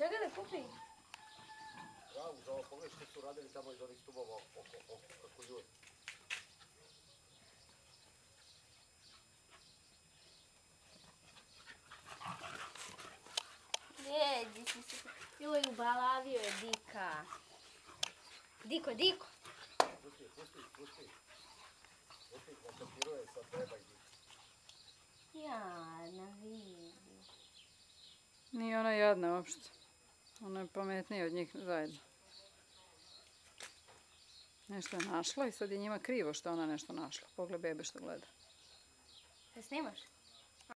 Čega da kupi? Glavu za ovo, pogledaj što su radili tamo iz onih stubova oko, oko, oko ljudi. Je, di si se... Joj, ubalavio je Dika. Diko, Diko. Pusti, pusti, pusti. Pusti, kontaktiruje sa beba i dika. Ja, na vidi. Nije ona jadna uopšte. Ona je pametnija od njih zajedno. Nešto je našla i sad je njima krivo što ona nešto našla. Pogled bebe što gleda. Se snimaš?